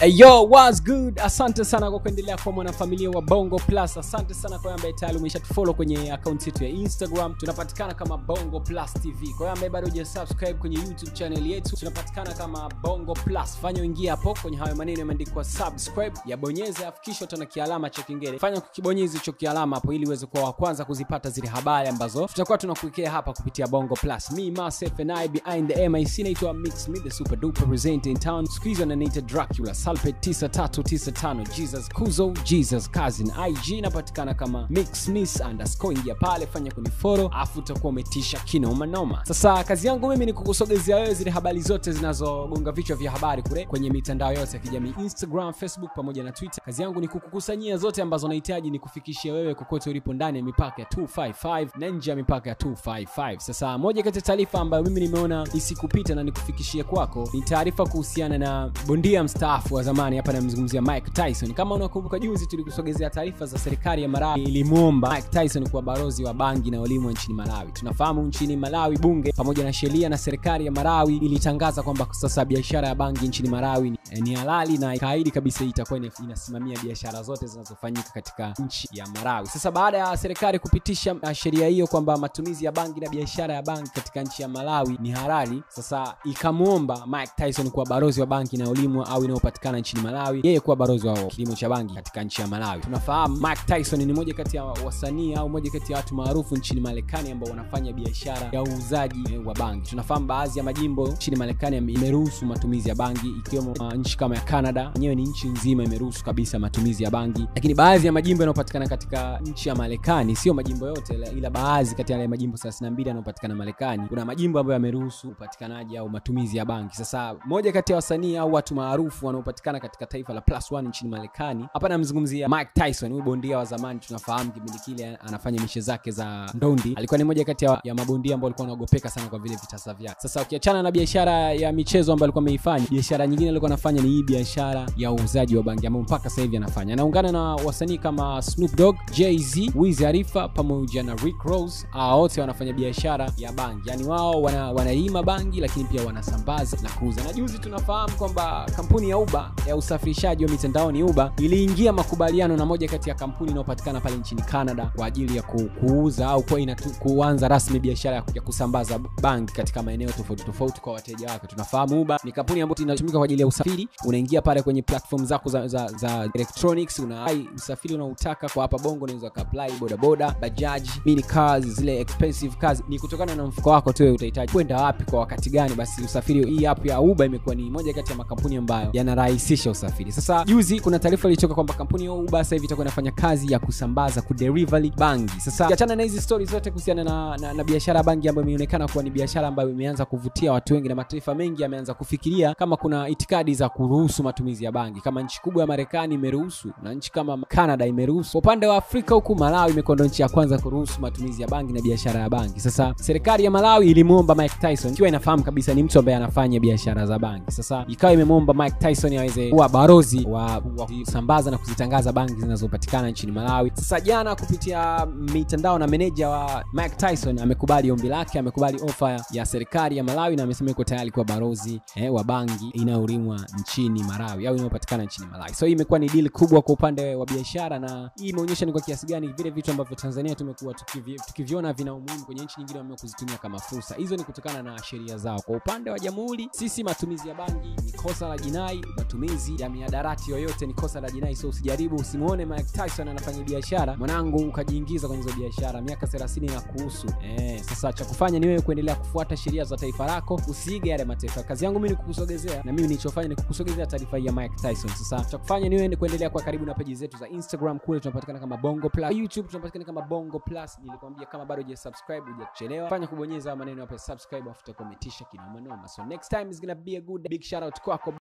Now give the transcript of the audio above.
Hey, yo, what's good? Asante sana kwa kuendelea kuwa mwanafamilia wa Bongo Plus. Asante sana kwa ambaye tayari umeshatufollow kwenye akaunti yetu ya Instagram. Tunapatikana kama Bongo Plus TV. Kwa ambaye bado hujasubscribe kwenye YouTube channel yetu, tunapatikana kama Bongo Plus. Fanya ingia hapo kwenye hayo maneno yameandikwa subscribe, yabonyeze afu kisha utaona kialama cha kengele. Fanya kukibonyeza hicho kialama hapo ili uweze kuwa wa kwanza kuzipata zile habari ambazo tutakuwa tunakuwekea hapa kupitia Bongo Plus. Me myself and behind the MIC naitwa Mix Me the super duper present in town. Hizi wananiita Dracula Salpet 9395 Jesus Kuzo Jesus Cousin IG inapatikana kama Mix Miss underscore. Ingia pale, fanya kunifollow, afu utakuwa umetisha kinomanoma. Sasa kazi yangu mimi ni kukusogezea wewe zile habari zote zinazogonga vichwa vya habari kule kwenye mitandao yote ya kijamii Instagram, Facebook pamoja na Twitter. Kazi yangu ni kukukusanyia zote ambazo nahitaji ni kufikishia wewe kokote ulipo ndani ya mipaka ya 255 na nje ya mipaka ya 255. Sasa moja kati ya taarifa ambayo mimi nimeona isikupita na nikufikishie kwako ni taarifa kuhusiana na bondia mstaafu wa zamani hapa namzungumzia Mike Tyson. Kama unakumbuka juzi tulikusogezea taarifa za serikali ya Malawi ilimwomba Mike Tyson kuwa balozi wa bangi na elimu nchini Malawi. Tunafahamu nchini Malawi bunge pamoja na sheria na serikali ya Malawi ilitangaza kwamba sasa biashara ya bangi nchini Malawi ni, ni halali na ikaahidi kabisa itakuwa ina- inasimamia biashara zote zinazofanyika katika nchi ya Malawi. Sasa baada ya serikali kupitisha uh, sheria hiyo kwamba matumizi ya bangi na biashara ya bangi katika nchi ya Malawi ni halali, sasa ikamwomba Mike Tyson kuwa balozi wa bangi na inayolimwa au inayopatikana nchini Malawi, yeye kuwa barozi wa kilimo cha bangi katika nchi ya Malawi. Tunafahamu Mike Tyson ni moja kati ya wasanii au moja kati ya watu maarufu nchini Marekani ambao wanafanya biashara ya uuzaji wa bangi. Tunafahamu baadhi ya majimbo nchini Marekani imeruhusu matumizi ya bangi ikiwemo uh, nchi kama ya Canada, yenyewe ni nchi nzima imeruhusu kabisa matumizi ya bangi, lakini baadhi ya majimbo yanayopatikana katika nchi ya Marekani, sio majimbo yote, ila- baadhi kati ya majimbo 32 yanayopatikana Marekani, kuna majimbo ambayo yameruhusu upatikanaji au matumizi ya bangi. Sasa moja kati ya wasanii au watu maarufu wanaopatikana katika taifa la plus one nchini Marekani, hapa namzungumzia Mike Tyson, huyu bondia wa zamani. Tunafahamu kipindi kile anafanya mishe zake za ndondi, alikuwa ni moja kati ya, mabondia ambao alikuwa anaogopeka sana kwa vile vitasa vyake. Sasa ukiachana na biashara ya michezo ambayo alikuwa ameifanya, biashara nyingine alikuwa anafanya ni hii biashara ya uuzaji wa bangi ambayo mpaka sasa hivi anafanya. Anaungana na wasanii kama Snoop Dogg, Jay-Z, Wiz Khalifa pamoja na Rick Ross. Wote wanafanya biashara ya bangi, yaani wao wana, wanaima bangi lakini pia wanasambaza na kuuza. Na juzi tunafahamu kwamba kampuni ya Uber ya usafirishaji wa mitandaoni Uber iliingia makubaliano na moja kati ya kampuni inayopatikana pale nchini Canada kwa ajili ya kuuza au inatu, kuanza rasmi biashara ya, kusambaza bangi katika maeneo tofauti tofauti kwa wateja wake. Tunafahamu Uber ni kampuni ambayo inatumika kwa ajili ya usafiri. Unaingia pale kwenye platform zako za, za, za electronics, una usafiri unaotaka kwa hapa Bongo, unaweza ukaapply bodaboda, bajaji, mini cars, zile expensive cars. Ni kutokana na mfuko wako tu, utahitaji kwenda wapi kwa wakati gani. Basi usafiri, hii app ya Uber imekuwa ni moja kati ya makampuni ambayo yanarahisisha usafiri. Sasa juzi kuna taarifa ilitoka kwamba kampuni ya Uber sasa hivi itakuwa inafanya kazi ya kusambaza kudelivery bangi. Sasa achana na hizi stori zote kuhusiana na, na, na biashara ya bangi ambayo imeonekana kuwa ni biashara ambayo imeanza kuvutia watu wengi na mataifa mengi yameanza kufikiria kama kuna itikadi za kuruhusu matumizi ya bangi, kama nchi kubwa ya Marekani imeruhusu na nchi kama Canada imeruhusu. Kwa upande wa Afrika huku Malawi imekuwa ndo nchi ya kwanza kuruhusu matumizi ya bangi na biashara ya bangi. Sasa serikali ya Malawi ilimwomba Mike Tyson, ikiwa inafahamu kabisa ni mtu ambaye anafanya biashara za bangi, sasa ikawa imemwomba Mike Tyson aweze kuwa barozi wa, kusambaza na kuzitangaza bangi zinazopatikana nchini Malawi. Sasa jana kupitia mitandao na meneja wa Mike Tyson amekubali ombi lake, amekubali ofa ya serikali ya Malawi na amesema yuko tayari kuwa barozi eh, wa bangi inayolimwa nchini Malawi au inayopatikana nchini Malawi. So hii imekuwa ni deal kubwa kwa upande wa biashara, na hii imeonyesha ni kwa kiasi gani vile vitu ambavyo Tanzania tumekuwa tukivi, tukiviona vina umuhimu kwenye nchi nyingine wameamua kuzitumia kama fursa. Hizo ni kutokana na sheria zao. Kwa upande wa jamhuri, sisi matumizi ya bangi ni kosa la jinai, matumizi ya miadarati yoyote ni kosa la jinai. So usijaribu, usimuone Mike Tyson anafanya biashara mwanangu ukajiingiza kwenye hizo biashara, miaka 30 na kuhusu. Eh, sasa cha kufanya ni wewe kuendelea kufuata sheria za taifa lako, usiige yale mataifa. Kazi yangu mimi ni kukusogezea, na mimi nilichofanya ni kukusogezea taarifa ya Mike Tyson. Sasa cha kufanya ni wewe kuendelea kwa karibu na peji zetu za Instagram, kule tunapatikana kama Bongo Plus, YouTube tunapatikana kama Bongo Plus. Nilikwambia kama bado hujasubscribe, hujachelewa, fanya kubonyeza maneno hapo subscribe, afuta kometisha kinoma noma. So next time is gonna be a good big shout out kwako